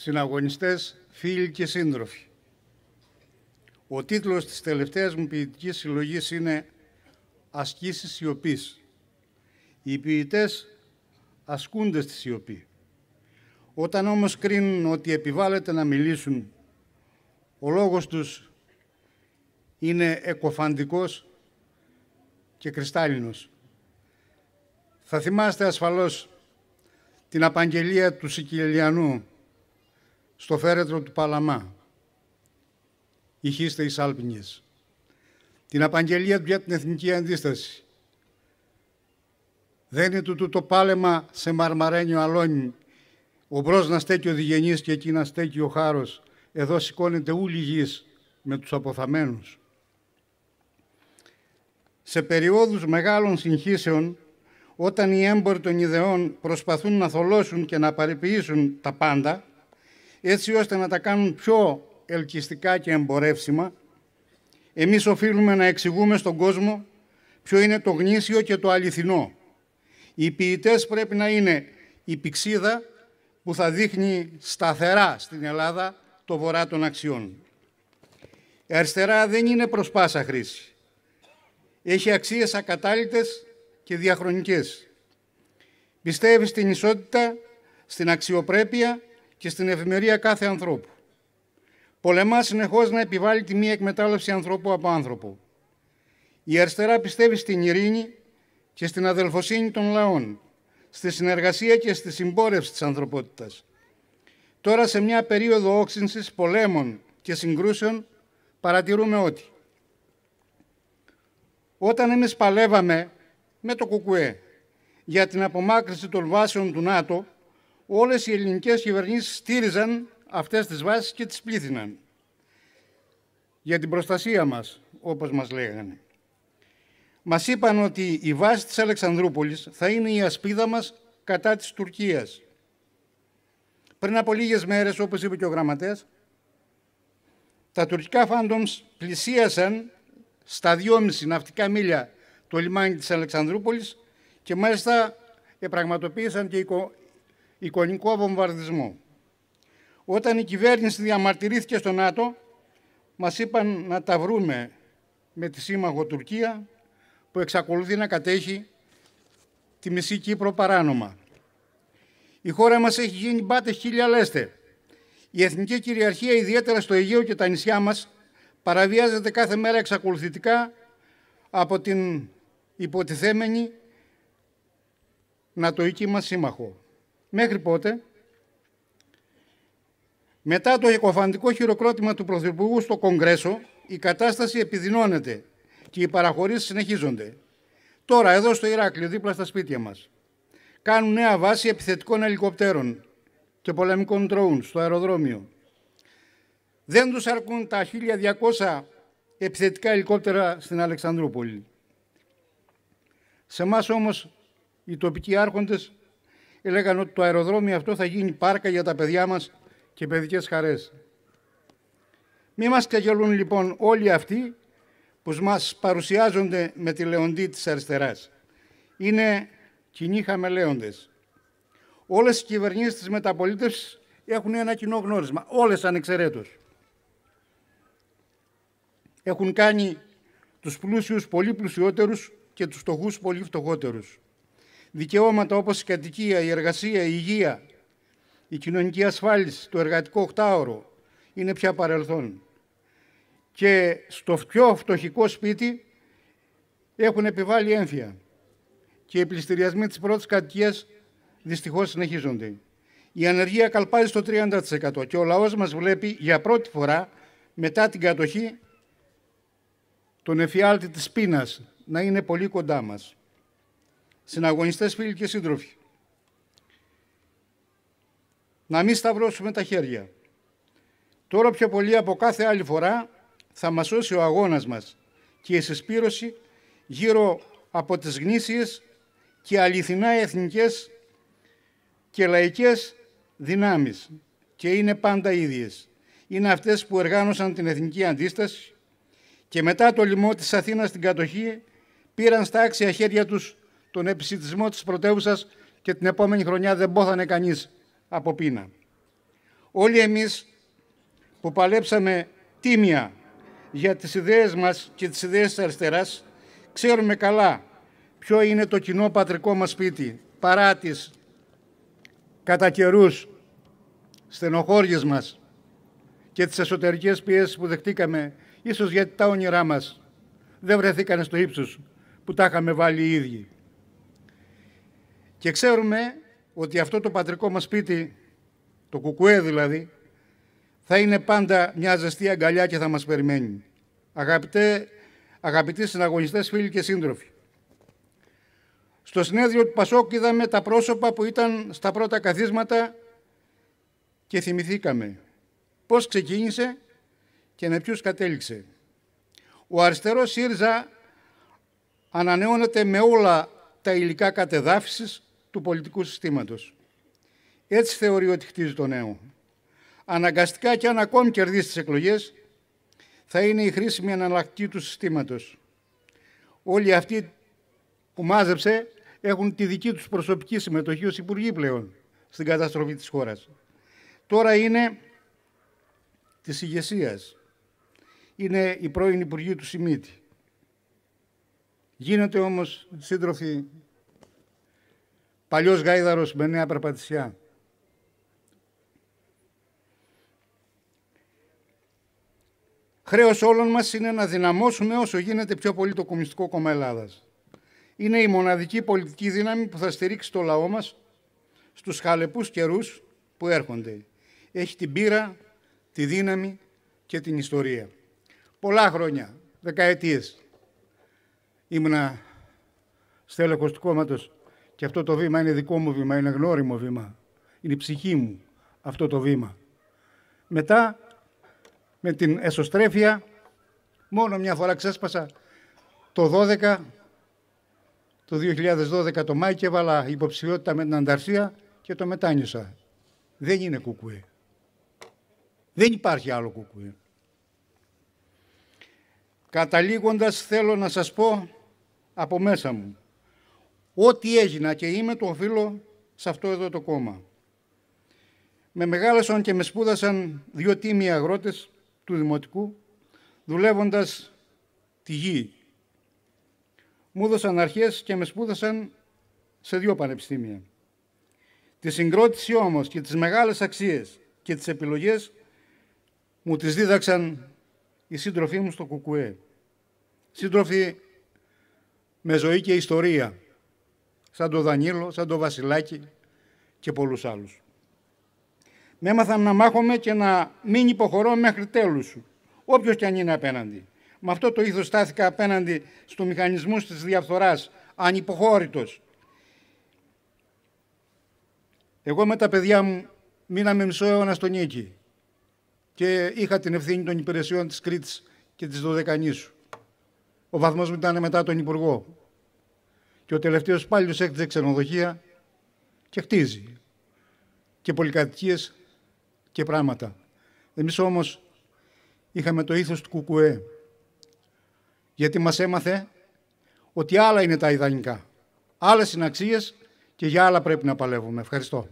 συναγωνιστές, φίλοι και σύντροφοι. Ο τίτλος της τελευταίας μου ποιητικής συλλογής είναι «Ασκήσεις σιωπής». Οι ποιητές ασκούνται στη σιωπή. Όταν όμως κρίνουν ότι επιβάλλεται να μιλήσουν, ο λόγος τους είναι εκοφαντικός και κρυστάλλινος. Θα θυμάστε ασφαλώς την απαγγελία του Σικελιανού στο φέρετρο του Παλαμά. Ηχείστε εις Άλπινιες. Την απαγγελία του για την εθνική αντίσταση. Δεν είναι τούτο το πάλεμα σε μαρμαρένιο αλόνι. Ο μπρος να στέκει ο διγενής και εκεί να στέκει ο χάρος. Εδώ σηκώνεται ούλη γης με τους αποθαμένους. Σε περιόδους μεγάλων συγχύσεων, όταν οι έμποροι των ιδεών προσπαθούν να θολώσουν και να παρεποιήσουν τα πάντα, έτσι ώστε να τα κάνουν πιο ελκυστικά και εμπορεύσιμα, εμείς οφείλουμε να εξηγούμε στον κόσμο ποιο είναι το γνήσιο και το αληθινό. Οι ποιητές πρέπει να είναι η πηξίδα που θα δείχνει σταθερά στην Ελλάδα το βορρά των αξιών. Η αριστερά δεν είναι προς πάσα χρήση. Έχει αξίες ακατάλητες και διαχρονικές. Πιστεύει στην ισότητα, στην αξιοπρέπεια και στην ευημερία κάθε ανθρώπου. Πολεμά συνεχώς να επιβάλλει τη μία εκμετάλλευση ανθρώπου από άνθρωπο. Η αριστερά πιστεύει στην ειρήνη και στην αδελφοσύνη των λαών, στη συνεργασία και στη συμπόρευση της ανθρωπότητας. Τώρα σε μια περίοδο όξυνσης πολέμων και συγκρούσεων παρατηρούμε ότι όταν εμείς παλεύαμε με το ΚΚΕ για την απομάκρυση των βάσεων του ΝΑΤΟ, όλες οι ελληνικές κυβερνήσεις στήριζαν αυτές τις βάσεις και τις πλήθυναν για την προστασία μας, όπως μας λέγανε. Μας είπαν ότι η βάση της Αλεξανδρούπολης θα είναι η ασπίδα μας κατά της Τουρκίας. Πριν από λίγες μέρες, όπως είπε και ο γραμματέας, τα τουρκικά φάντομς πλησίασαν στα 2,5 ναυτικά μίλια το λιμάνι της Αλεξανδρούπολης και μάλιστα επραγματοποίησαν και εικονικό βομβαρδισμό. Όταν η κυβέρνηση διαμαρτυρήθηκε στο ΝΑΤΟ, μας είπαν να τα βρούμε με τη σύμμαχο Τουρκία που εξακολουθεί να κατέχει τη μισή Κύπρο παράνομα. Η χώρα μας έχει γίνει μπάτε χίλια λέστε. Η εθνική κυριαρχία, ιδιαίτερα στο Αιγαίο και τα νησιά μας, παραβιάζεται κάθε μέρα εξακολουθητικά από την υποτιθέμενη νατοική μας σύμμαχο. Μέχρι πότε, μετά το εκοφαντικό χειροκρότημα του Πρωθυπουργού στο Κογκρέσο, η κατάσταση επιδεινώνεται και οι παραχωρήσεις συνεχίζονται. Τώρα, εδώ στο Ηράκλειο, δίπλα στα σπίτια μας, κάνουν νέα βάση επιθετικών ελικοπτέρων και πολεμικών τρόουν στο αεροδρόμιο. Δεν τους αρκούν τα 1200 επιθετικά ελικόπτερα στην Αλεξανδρούπολη. Σε εμάς όμως οι τοπικοί άρχοντες έλεγαν ότι το αεροδρόμιο αυτό θα γίνει πάρκα για τα παιδιά μας και παιδικές χαρές. Μη μας καγελούν λοιπόν όλοι αυτοί που μας παρουσιάζονται με τη λεοντή της αριστεράς. Είναι κοινοί χαμελέοντες. Όλες οι κυβερνήσεις της μεταπολίτευσης έχουν ένα κοινό γνώρισμα, όλες ανεξαιρέτως. Έχουν κάνει τους πλούσιους πολύ πλουσιότερους και τους φτωχούς πολύ φτωχότερους. Δικαιώματα όπως η κατοικία, η εργασία, η υγεία, η κοινωνική ασφάλιση, το εργατικό οκτάωρο είναι πια παρελθόν. Και στο πιο φτωχικό σπίτι έχουν επιβάλει έμφυα. Και οι πληστηριασμοί της πρώτης κατοικίας δυστυχώς συνεχίζονται. Η ανεργία καλπάζει στο 30% και ο λαός μας βλέπει για πρώτη φορά μετά την κατοχή τον εφιάλτη της πείνας να είναι πολύ κοντά μας. Συναγωνιστές φίλοι και σύντροφοι, να μην σταυρώσουμε τα χέρια. Τώρα πιο πολύ από κάθε άλλη φορά θα μας σώσει ο αγώνας μας και η συσπήρωση γύρω από τις γνήσιες και αληθινά εθνικές και λαϊκές δυνάμεις και είναι πάντα ίδιες. Είναι αυτές που εργάνωσαν την εθνική αντίσταση και μετά το λοιμό της Αθήνας στην κατοχή πήραν στα άξια χέρια τους τον επισητισμό της πρωτεύουσας και την επόμενη χρονιά δεν πόθανε κανείς από πείνα. Όλοι εμείς που παλέψαμε τίμια για τις ιδέες μας και τις ιδέες της αριστεράς, ξέρουμε καλά ποιο είναι το κοινό πατρικό μας σπίτι, παρά τις κατά καιρούς στενοχώριες μας και τις εσωτερικές πιέσεις που δεχτήκαμε, ίσως γιατί τα όνειρά μας δεν βρεθήκαν στο ύψος που τα είχαμε βάλει οι ίδιοι. Και ξέρουμε ότι αυτό το πατρικό μας σπίτι, το κουκουέ δηλαδή, θα είναι πάντα μια ζεστή αγκαλιά και θα μας περιμένει. Αγαπητέ, αγαπητοί συναγωνιστές, φίλοι και σύντροφοι, στο συνέδριο του Πασόκ είδαμε τα πρόσωπα που ήταν στα πρώτα καθίσματα και θυμηθήκαμε πώς ξεκίνησε και με ποιους κατέληξε. Ο αριστερός ΣΥΡΙΖΑ ανανεώνεται με όλα τα υλικά κατεδάφισης του πολιτικού συστήματος. Έτσι θεωρεί ότι χτίζει το νέο. Αναγκαστικά και αν ακόμη κερδίσει τις εκλογές, θα είναι η χρήσιμη αναλλακτική του συστήματος. Όλοι αυτοί που μάζεψε έχουν τη δική τους προσωπική συμμετοχή ως υπουργοί πλέον στην καταστροφή της χώρας. Τώρα είναι της ηγεσίας. Είναι η πρώην Υπουργή του Σιμίτη. Γίνεται όμως, σύντροφοι, παλιός γάιδαρος με νέα περπατησιά. Χρέος όλων μας είναι να δυναμώσουμε όσο γίνεται πιο πολύ το Κομμουνιστικό Κόμμα Ελλάδας. Είναι η μοναδική πολιτική δύναμη που θα στηρίξει το λαό μας στους χαλεπούς καιρούς που έρχονται. Έχει την πείρα, τη δύναμη και την ιστορία. Πολλά χρόνια, δεκαετίες, ήμουνα στέλεχος του κόμματος και αυτό το βήμα είναι δικό μου βήμα, είναι γνώριμο βήμα. Είναι η ψυχή μου αυτό το βήμα. Μετά, με την εσωστρέφεια, μόνο μια φορά ξέσπασα το 12, το 2012 το Μάη και έβαλα υποψηφιότητα με την Ανταρσία και το μετάνιωσα. Δεν είναι κουκουέ. Δεν υπάρχει άλλο κουκουέ. Καταλήγοντας θέλω να σας πω από μέσα μου ό,τι έγινα και είμαι το οφείλω σε αυτό εδώ το κόμμα. Με μεγάλωσαν και με σπούδασαν δύο τίμοι αγρότες του Δημοτικού δουλεύοντας τη γη. Μου έδωσαν αρχές και με σπούδασαν σε δύο πανεπιστήμια. Τη συγκρότηση όμως και τις μεγάλες αξίες και τις επιλογές μου τις δίδαξαν οι σύντροφοί μου στο Κουκουέ. Σύντροφοι με ζωή και ιστορία, σαν τον Δανίλο, σαν τον Βασιλάκη και πολλούς άλλους. Με έμαθαν να μάχομαι και να μην υποχωρώ μέχρι τέλους, όποιος κι αν είναι απέναντι. Με αυτό το ήθος στάθηκα απέναντι στο μηχανισμό της διαφθοράς, ανυποχώρητος. Εγώ με τα παιδιά μου μείναμε μισό αιώνα στο Νίκη και είχα την ευθύνη των υπηρεσιών της Κρήτης και της Δωδεκανήσου. Ο βαθμός μου ήταν μετά τον Υπουργό. Και ο τελευταίος πάλι έκτιζε ξενοδοχεία και χτίζει. Και πολυκατοικίες και πράγματα. Εμείς όμως είχαμε το ήθος του Κουκουέ. Γιατί μας έμαθε ότι άλλα είναι τα ιδανικά. Άλλες είναι αξίες και για άλλα πρέπει να παλεύουμε. Ευχαριστώ.